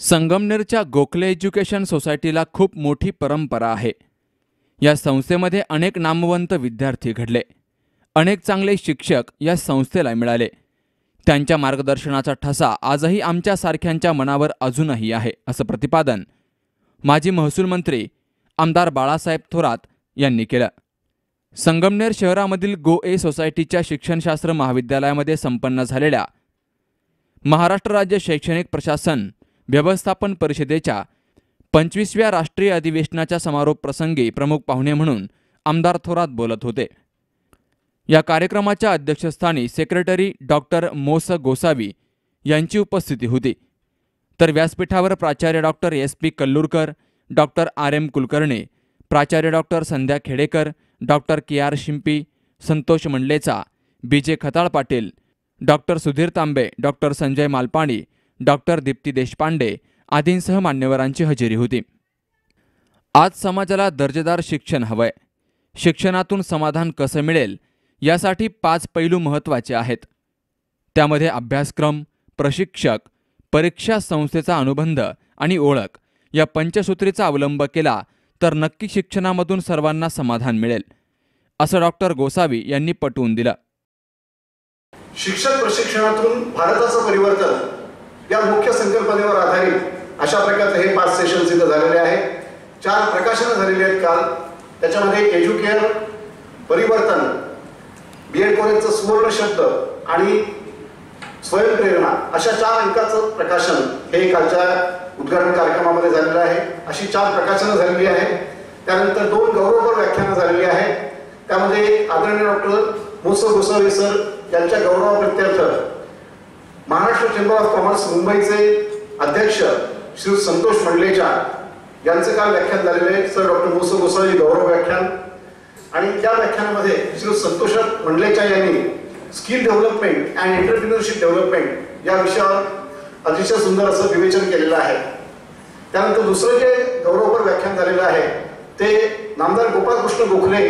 संगमनेरच्या Gokhale education सोसायटीला खूप मोठी परंपरा आहे. या संस्थेमध्ये अनेक नामवंत विद्यार्थी घडले. अनेक चांगले शिक्षक या संस्थेला मिळाले. त्यांच्या मार्गदर्शनाचा ठसा आजही आमच्यासारख्यांच्या मनावर अजूनही आहे असं प्रतिपादन माजी महसूल मंत्री आमदार बाळासाहेब थोरात यांनी केलं. संगमनेर शहरामधील गो ए सोसायटीच्या शिक्षणशास्त्र महाविद्यालयामध्ये संपन्न झालेल्या महाराष्ट्र राज्य शैक्षणिक प्रशासन व्यवस्थापन परिषदेच्या पंचवीसव्या राष्ट्रीय अधिवेशनाच्या समारोप प्रसंगी प्रमुख पाहुणे म्हणून आमदार थोरात बोलत होते. या कार्यक्रमाच्या अध्यक्षस्थानी सेक्रेटरी डॉक्टर मोस गोसावी यांची उपस्थिती होती. तर व्यासपीठावर प्राचार्य doctor S P Kallurkar doctor R M Kulkarni प्राचार्य doctor Sandhya Khedekar doctor K R Shimpi Santosh Mandlecha B J Khatal Patil doctor Sudhir Tambe doctor Sanjay Malpani doctor Deepti Deshpande आदींसह मान्यवरांची हजेरी होती. आज समाजाला दर्जेदार शिक्षण हवंय. शिक्षणातून समाधान कसं मिळेल यासाठी पाच पैलू महत्त्वाचे आहेत. त्यामध्ये अभ्यासक्रम प्रशिक्षक परीक्षा संस्थेचा अनुबंध आणि ओळख या पंचसूत्रीचा अवलंब केला तर नक्की शिक्षणामधून सर्वांना समाधान मिळेल असं डॉक्टर गोसावी यांनी पटवून दिलं. शिक्षक प्रशिक्षणातून भारताचं परिवर्तन या मुख्य संकल्पनेवर आधारित अशा प्रकारचे हे पाच सेशन्स इथं झालेले आहेत. चार प्रकाशनं झालेली आहेत काल. त्याच्यामध्ये एज्युकेअर परिवर्तन बी एड कॉलेजचं सुवर्ण शब्द आणि स्वयंप्रेरणा अशा चार अंकाचं प्रकाशन हे कालच्या उद्घाटन कार्यक्रमामध्ये झालेलं आहे. अशी चार प्रकाशनं झालेली आहेत. त्यानंतर दोन गौरवपर व्याख्यानं झालेली आहेत. त्यामध्ये आदरणीय डॉक्टर मोस गोसावी सर यांच्या गौरवाप्रत्यर्थ महाराष्ट्र चेंबर ऑफ कॉमर्स मुंबईचे अध्यक्ष श्री संतोष मंडलेचा. यांचं काल व्याख्यान झालेलं आहे. सर डॉक्टर मोस गोसावी गौरव व्याख्यान. आणि त्या व्याख्यानामध्ये श्री संतोष मंडलेचा यांनी skill development and entrepreneurship development या विषयावर अतिशय सुंदर असं विवेचन केलेलं आहे. त्यानंतर दुसरं जे गौरवपर व्याख्यान झालेलं आहे ते नामदार गोपाळकृष्ण गोखले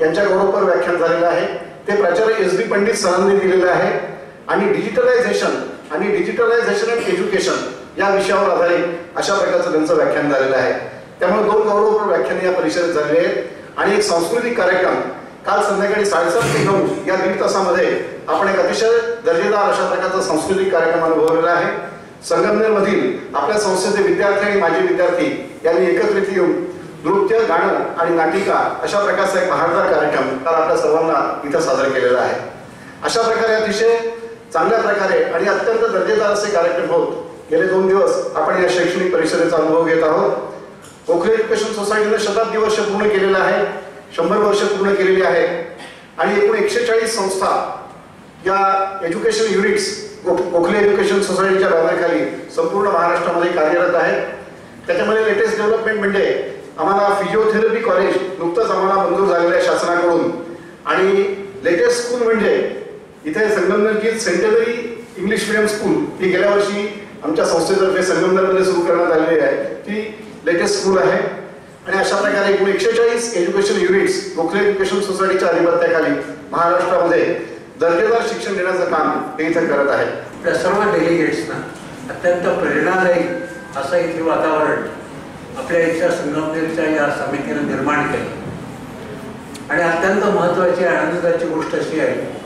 यांच्या गौरवपर व्याख्यान झालेलं आहे. ते प्राचार्य एस बी पंडित सरांनी दिलेलं आहे. आणि डिजिटलायझेशन आणि डिजिटलायझेशन अँड एज्युकेशन या विषयावर आधारित अशा प्रकारचं त्यांचं व्याख्यान झालेलं आहे. त्यामुळे दोन गौरवपूर्ण व्याख्याने या परिषदेत झालेली आहेत. आणि एक सांस्कृतिक कार्यक्रम काल संध्याकाळी साडेसात ते नऊ या दीड तासामध्ये आपण एक अतिशय दर्जेदार अशा प्रकारचा सांस्कृतिक कार्यक्रम अनुभवलेला आहे. संगमनेर मधील आपल्या संस्थेचे विद्यार्थी आणि माजी विद्यार्थी यांनी एकत्रित येऊन नृत्य गाणं आणि नाटिका अशा प्रकारचा एक बहारदार कार्यक्रम काल आपल्या सर्वांना इथं सादर केलेला आहे. अशा प्रकारे अतिशय चांगल्या प्रकारे आणि अत्यंत दर्जेदार असे कार्यक्रम होत. गेले दोन दिवस आपण या शैक्षणिक परिषदेचा अनुभव घेत आहोत. गोखले एज्युकेशन सोसायटीने शताब्दी वर्ष पूर्ण केलेलं आहे. शंभर वर्ष पूर्ण केलेली आहे. आणि एकूण एकशे चाळीस संस्था या एज्युकेशन युनिट्स गोखले एज्युकेशन सोसायटीच्या बॅनरखाली संपूर्ण महाराष्ट्रामध्ये कार्यरत आहेत. त्याच्यामध्ये लेटेस्ट डेव्हलपमेंट म्हणजे आम्हाला फिजिओथेरपी कॉलेज नुकतंच आम्हाला मंजूर झालेलं आहे शासनाकडून. आणि लेटेस्ट स्कूल म्हणजे इथे संगमनेरची सेंटेनरी इंग्लिश मिडियम स्कूल ही गेल्या वर्षी आमच्या संस्थेतर्फे संगमनेरमध्ये सुरू करण्यात आलेली आहे. ती लेटेस्ट स्कूल आहे. आणि अशा प्रकारे एकूण एकशे चाळीस एज्युकेशन युनिट्स गोखले एज्युकेशन सोसायटीच्या अधिपत्याखाली महाराष्ट्रामध्ये दर्जेदार शिक्षण देण्याचं काम ते इथं करत आहे. त्या सर्व डेलिगेट्सना अत्यंत प्रेरणादायी असं इथे वातावरण आपल्या इथल्या संगमनेरच्या या समितीनं निर्माण केलं. आणि अत्यंत महत्त्वाची आनंदाची गोष्ट अशी आहे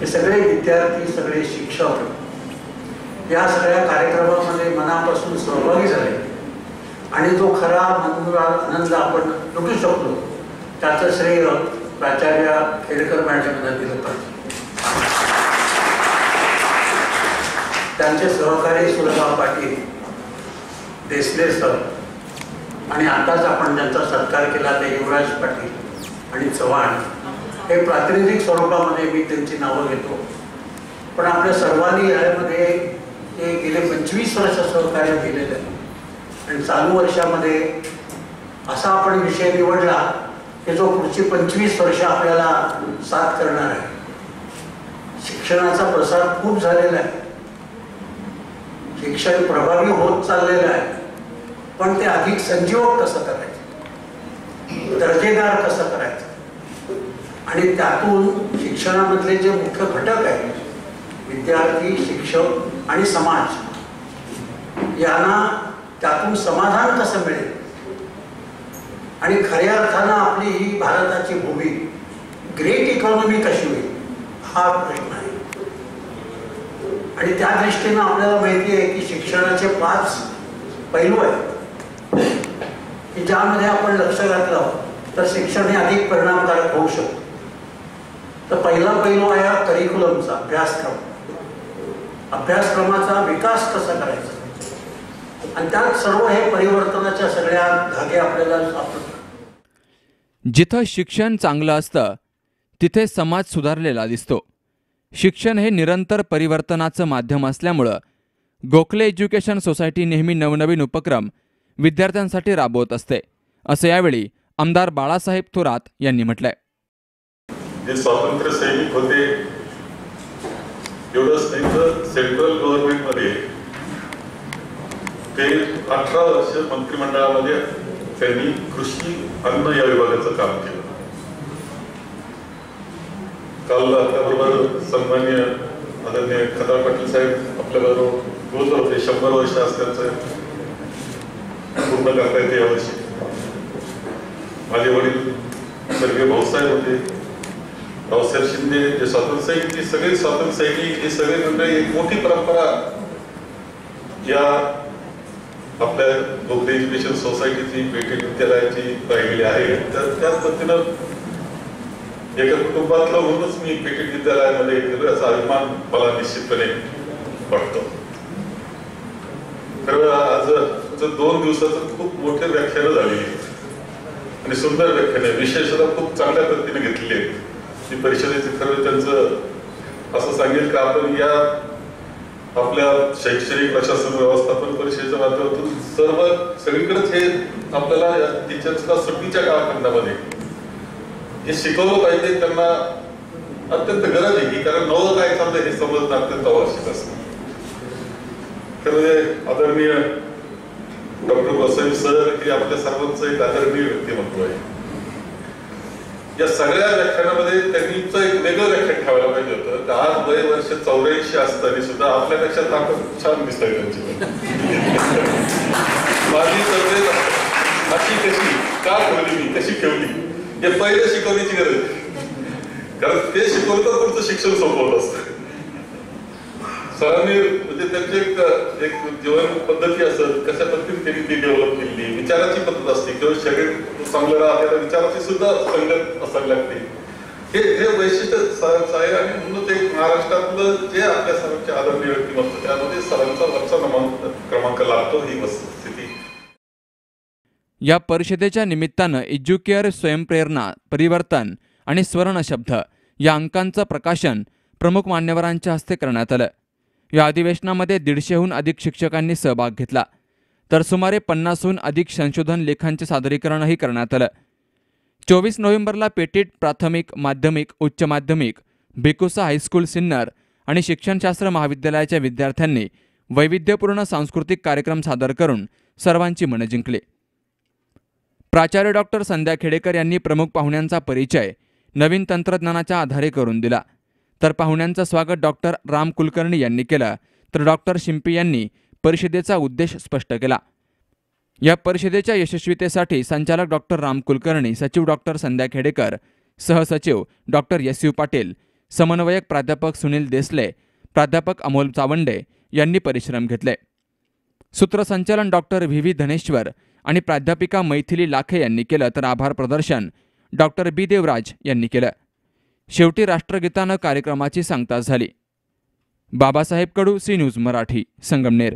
हे सगळे विद्यार्थी सगळे शिक्षक या सगळ्या कार्यक्रमामध्ये मनापासून सहभागी झाले. आणि जो खरा मनमुरा आनंद आपण लुटू शकतो. त्याचं श्रेय प्राचार्य खेडकर मॅडमना दिलं पाहिजे. त्यांचे सहकारी सुलभा पाटील देसले सर आणि आताच आपण ज्यांचा सत्कार केला ते युवराज पाटील आणि चव्हाण. हे प्रातिनिधिक स्वरूपामध्ये मी त्यांची नावं घेतो. पण आपल्या सर्वांनी यामध्ये हे गेले पंचवीस वर्ष सहकार्य केलेलं आहे. आणि चालू वर्षामध्ये असा आपण विषय निवडला की जो पुढची पंचवीस वर्ष आपल्याला साथ करणार आहे. शिक्षणाचा प्रसार खूप झालेला आहे. शिक्षण प्रभावी होत चाललेलं आहे. पण ते अधिक संजीवक कसं करायचं? दर्जेदार कसं करायचं? आणि त्यातून शिक्षणामधले जे मुख्य घटक आहेत विद्यार्थी शिक्षक आणि समाज यांना त्यातून समाधान कसं मिळेल? आणि खऱ्या अर्थानं आपली ही भारताची भूमी ग्रेट इकॉनॉमी कशी होईल? हा प्रश्न आहे. आणि त्या दृष्टीनं आपल्याला माहिती आहे की शिक्षणाचे पाच पैलू आहेत. की ज्यामध्ये आपण लक्ष घातलं तर शिक्षण हे अधिक परिणामकारक होऊ शकतो. तर पहिला पैलू आहे करिक्युलमचा अभ्यासक्रम. अभ्यासक्रमाचा विकास कसा करायचा? आणि त्यात सर्व हे परिवर्तनाच्या सगळ्या धागे आपल्याला सापडतात. जिथं शिक्षण चांगलं असतं तिथे समाज सुधारलेला दिसतो. शिक्षण हे निरंतर परिवर्तनाचं माध्यम असल्यामुळं गोखले एज्युकेशन सोसायटी नेहमी नवनवीन उपक्रम विद्यार्थ्यांसाठी राबवत असते असं यावेळी आमदार बाळासाहेब थोरात यांनी म्हटलंय. जे स्वातंत्र्य सैनिक होते एवढंच नाही तर सेंट्रल गव्हर्नमेंटमध्ये ते अठरा वर्ष मंत्रिमंडळामध्ये त्यांनी कृषी अन्न या विभागाचं काम केलं. काल आपल्याबरोबर सन्मान्य आदरणीय खदार पाटील साहेब आपल्याबरोबर बोलत होते शंभर वर्ष असल्याचं पूर्ण करता येते यावर्षी. माझे वडील स्वर्गीय भाऊसाहेब होते रावसाहेब शिंदे जे स्वातंत्र्यसैनिक ते सगळे स्वातंत्र्यसैनिक हे सगळे मंडळी एक मोठी परंपरा या आपल्या गोखले एज्युकेशन सोसायटीची पेटे विद्यालयाची राहिलेली आहे. तर त्याच पद्धतीनं एका कुटुंबातलं म्हणूनच मी पेटेट विद्यालयामध्ये गेलो याचा अभिमान मला निश्चितपणे वाटतो. खरं आज दोन दिवसाचं खूप मोठे व्याख्यानं झालेली आणि सुंदर व्याख्याने विशेषतः खूप चांगल्या पद्धतीने घेतलेली आहेत. ही परिषदेचं खरं त्यांचं असं सांगेल का आपण या आपल्या शैक्षणिक प्रशासन व्यवस्थापन परिषदेच्या माध्यमातून सर्व सगळीकडेच हे आपल्याला टीचर्सला सुट्टीच्या काळखंडामध्ये हे शिकवलं पाहिजे त्यांना अत्यंत गरज आहे की कारण नवं काय चाललंय हे समजणं अत्यंत आवश्यक असतं. खरं म्हणजे आदरणीय डॉक्टर गोसावी सर हे आपल्या सर्वांचं एक आदरणीय व्यक्तिमत्व आहे. या सगळ्या व्याख्यानामध्ये त्यांनी एक वेगळं व्याख्यान ठेवायला पाहिजे होतं. आज वय वर्ष चौऱ्याऐंशी असताना सुद्धा आपल्यापेक्षा ताकद छान दिसतंय त्यांची. माझी तब्येत अशी कशी? का ठेवली मी? कशी ठेवली? हे पहिले शिकवण्याची गरज कारण ते शिकवलं तर पुढचं शिक्षण सोपं असतं. सरांनी म्हणजे त्यांची एक एक जीवन पद्धती असत कशा पद्धतीने त्यांनी ती डेव्हलप केली विचाराची पद्धत असते किंवा शरीर चांगलं राहते विचाराची सुद्धा संगत असावी लागते. हे हे वैशिष्ट्य सरांचं आणि म्हणून एक महाराष्ट्रातलं जे आपल्या सरांचे आदरणीय व्यक्तिमत्व त्यामध्ये सरांचा वरचा क्रमांक क्रमांक लागतो ही वस्तुस्थिती या परिषदेच्या निमित्तानं एज्युकेअर स्वयंप्रेरणा परिवर्तन आणि स्वर्ण शब्द या अंकांचं प्रकाशन प्रमुख मान्यवरांच्या हस्ते करण्यात आलं. या अधिवेशनामध्ये दीडशेहून अधिक शिक्षकांनी सहभाग घेतला. तर सुमारे पन्नासहून अधिक संशोधन लेखांचे सादरीकरणही करण्यात आलं. चोवीस नोव्हेंबरला पेटीट प्राथमिक माध्यमिक उच्च माध्यमिक भिकुसा हायस्कूल सिन्नर आणि शिक्षणशास्त्र महाविद्यालयाच्या विद्यार्थ्यांनी वैविध्यपूर्ण सांस्कृतिक कार्यक्रम सादर करून सर्वांची मनं जिंकली. प्राचार्य डॉक्टर संध्या खेडेकर यांनी प्रमुख पाहुण्यांचा परिचय नवीन तंत्रज्ञानाच्या आधारे करून दिला. तर पाहुण्यांचं स्वागत डॉक्टर राम कुलकर्णी यांनी केलं. तर डॉक्टर शिंपी यांनी परिषदेचा उद्देश स्पष्ट केला. या परिषदेच्या यशस्वीतेसाठी संचालक डॉक्टर राम कुलकर्णी सचिव डॉक्टर संध्या खेडेकर सहसचिव डॉक्टर एस यू पाटील समन्वयक प्राध्यापक सुनील देसले प्राध्यापक अमोल चावंडे यांनी परिश्रम घेतले. सूत्रसंचालन डॉक्टर व्ही व्ही धनेश्वर आणि प्राध्यापिका मैथिली लाखे यांनी केलं तर आभार प्रदर्शन डॉक्टर बी देवराज यांनी केलं. शेवटी राष्ट्रगीतानं कार्यक्रमाची सांगता झाली. Babasaheb Kadu C news Marathi Sangamner.